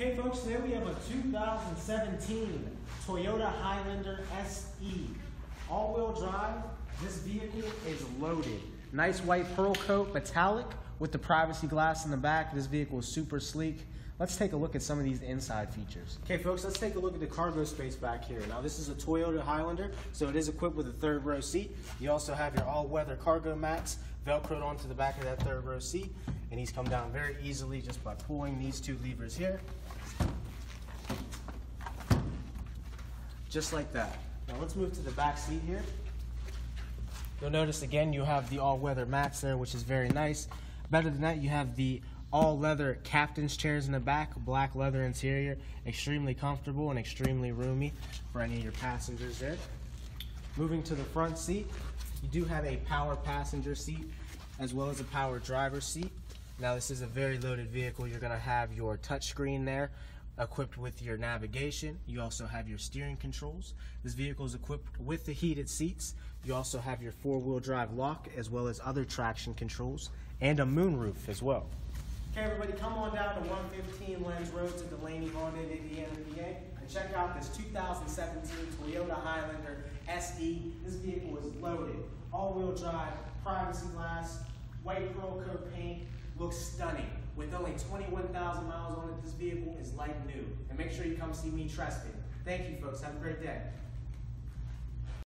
Okay, folks, today we have a 2017 Toyota Highlander SE. All-wheel drive. This vehicle is loaded. Nice white pearl coat, metallic, with the privacy glass in the back. This vehicle is super sleek. Let's take a look at some of these inside features. Okay, folks, let's take a look at the cargo space back here. Now, this is a Toyota Highlander, so it is equipped with a third row seat. You also have your all-weather cargo mats velcroed onto the back of that third row seat, and these come down very easily just by pulling these two levers here. Just like that. Now, let's move to the back seat here. You'll notice again you have the all-weather mats there, which is very nice. Better than that, you have the all-leather captain's chairs in the back, black leather interior, extremely comfortable and extremely roomy for any of your passengers there. Moving to the front seat, you do have a power passenger seat as well as a power driver seat. Now this is a very loaded vehicle. You're going to have your touchscreen there equipped with your navigation. You also have your steering controls. This vehicle is equipped with the heated seats. You also have your four-wheel drive lock as well as other traction controls and a moonroof as well. Okay, everybody, come on down to 115 Lenz Road to Delaney, Honda, Indiana, PA, and check out this 2017 Toyota Highlander SE. This vehicle is loaded, all-wheel drive, privacy glass, white pearl coat paint, looks stunning. With only 21,000 miles on it, this vehicle is like new. And make sure you come see me, Treston. Thank you, folks. Have a great day.